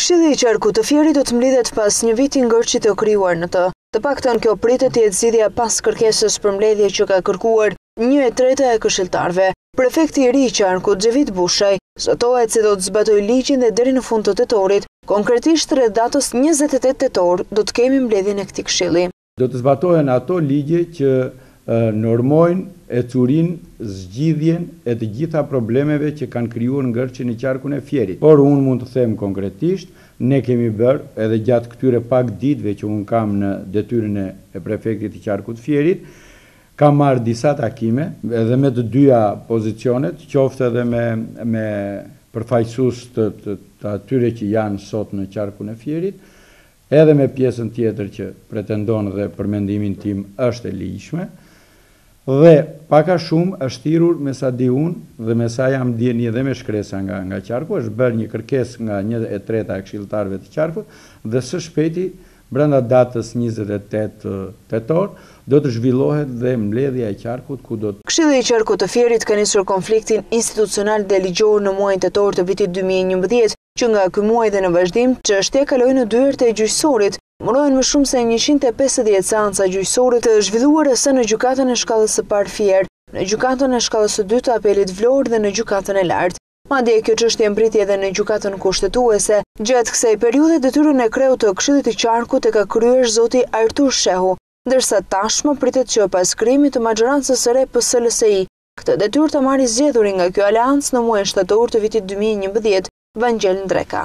Këshilli i Qarkut të Fierit do të mblidhet pas një viti ngërçi të krijuar në të. Të paktën kjo pritet të jetë zgjidhja pas kërkesës për mbledhje që ka kërkuar një e treta e këshilltarëve. Prefekti i ri i Qarkut, Xhevit Bushaj, zotohet se do të zbatojë ligjin dhe deri në fund të tetorit, konkretisht rreth datës njëzet e tetë tetor, do të kemi mbledhjen e këtij këshilli. Do të zbatohen ato ligje që normojnë ecurinë, zgjidhjen e të gjitha problemeve që kanë krijuar ngërçin në qarkun e Fierit. Por unë mund të them konkretisht, ne kemi bërë edhe gjatë këtyre pak ditëve që unë kam në detyrën e prefektit të qarkut Fierit, kam marrë disa takime edhe me të dyja pozicionet, qoftë edhe me përfaqësues të atyre që janë sot në qarkun e Fierit, Edhe me pjesën tjetër që pretendon dhe për mendimin tim është e ligjshme dhe pak a shumë është thirrur me sa di unë dhe me sa jam në dijeni dhe me shkresa nga qarku është bërë një kërkesë nga një e treta e këshilltarëve të qarkut dhe së shpejti brenda datës njëzet e tetë tetor do të zhvillohet dhe mbledhja e qarkut ku do Këshilli i Qarkut të Fierit ka nisur konfliktin institucional dhe ligjor në muajin tetor të vitit dy mijë e njëmbëdhjetë, Që nga ky muaj dhe në vazhdim, çështja kaloi në dyert e gjyqësorit. Numërohen më shumë se njëqind e pesëdhjetë seanca gjyqësore të zhvilluara sa në Gjykatën e Shkallës së Parë Fier, në Gjykatën e Shkallës së Dytë të Apelit Vlorë dhe në Gjykatën e Lartë. Madje, kjo çështje mbërriti edhe në Gjykatën Kushtetuese. Gjatë kësaj periudhe detyrën e kreut të Këshillit të Qarkut e ka kryer zoti Artur Shehu, ndërsa tashmë pritet që pas krijimit të maxhorancës së re PS-LSI, Këtë detyrë ta marrë i zgjedhuri nga kjo aleancë në muajin shtator të vitit dy mijë e njëmbëdhjetë, Vangjel Ndreka.